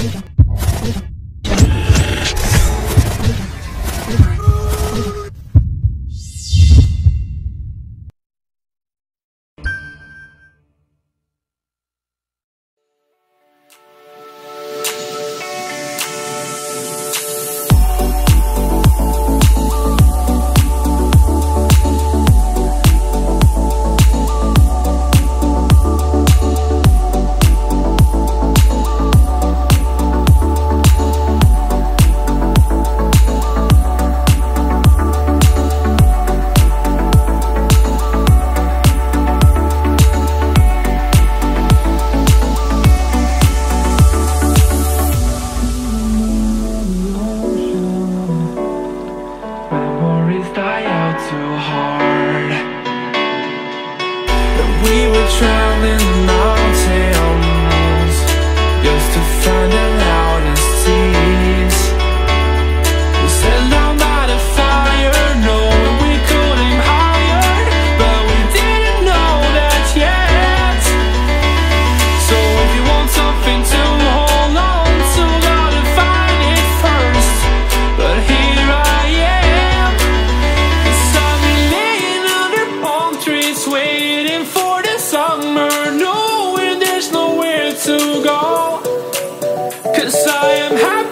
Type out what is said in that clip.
Ninja. never know when there's nowhere to go. Cause I am happy.